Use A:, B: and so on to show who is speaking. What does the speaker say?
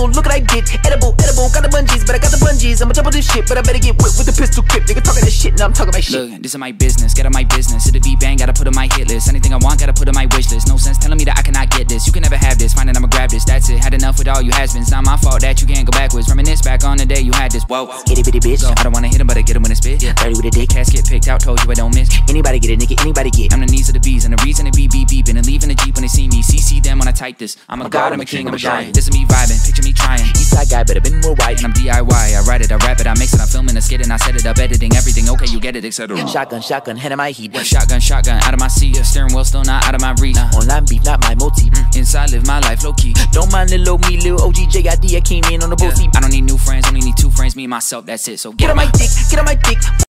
A: edible, look at I dick. Edible, edible, got the bungees, but I got the bungees. I'ma double this shit, but I better get whipped with the pistol grip. Nigga talking this shit, now I'm talking my shit.
B: Look, this is my business, get on my business. It'll be bang, gotta put on my hit list. Anything I want, gotta put on my wish list. No sense telling me that I cannot get this. You can never have this, Find it, I'ma grab this. That's it, had enough with all you has-beens. Not my fault that you can't go backwards. Reminisce back on the day you had this. Whoa,
A: Itty bitty bitch.
B: I don't wanna hit him, but I get him when it's spit. Yeah.
A: Dirty with a dick.
B: Casket picked out, told you I don't miss.
A: Anybody get it, nigga, anybody get.
B: I'm the knees of the bees, and the reason it be beep beeping type this. I'm a god, I'm a king, I'm a giant. This is me vibing, picture me trying.
A: Eastside guy, but I've been more white.
B: And I'm DIY, I write it, I rap it, I mix it, I'm it, I skit and I set it up, editing everything. Okay, you get it, etc.
A: Shotgun, shotgun, head of my heat.
B: Shotgun, shotgun, out of my seat. Steering wheel still not out of my reach.
A: Online beef, not my motif.
B: Mm, inside, live my life low key.
A: Don't mind little old me, little OG JID. I came in on the boat
B: Yeah.
A: seat.
B: I don't need new friends, only need two friends, me and myself, that's it. So
A: Get on my dick, get on my dick.